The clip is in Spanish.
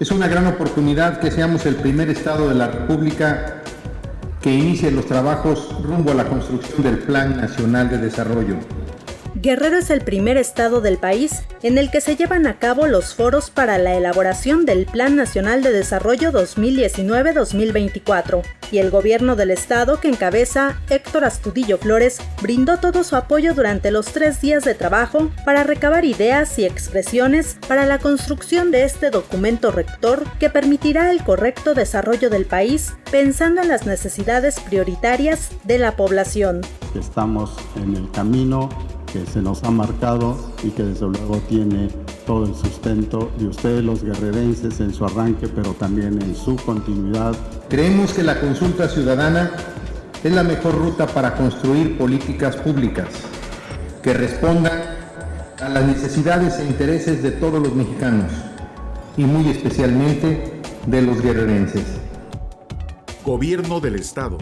Es una gran oportunidad que seamos el primer Estado de la República que inicie los trabajos rumbo a la construcción del Plan Nacional de Desarrollo. Guerrero es el primer estado del país en el que se llevan a cabo los foros para la elaboración del Plan Nacional de Desarrollo 2019-2024, y el gobierno del estado que encabeza Héctor Astudillo Flores brindó todo su apoyo durante los tres días de trabajo para recabar ideas y expresiones para la construcción de este documento rector que permitirá el correcto desarrollo del país pensando en las necesidades prioritarias de la población. Estamos en el camino que se nos ha marcado y que desde luego tiene todo el sustento de ustedes los guerrerenses en su arranque, pero también en su continuidad. Creemos que la consulta ciudadana es la mejor ruta para construir políticas públicas que respondan a las necesidades e intereses de todos los mexicanos y muy especialmente de los guerrerenses. Gobierno del Estado.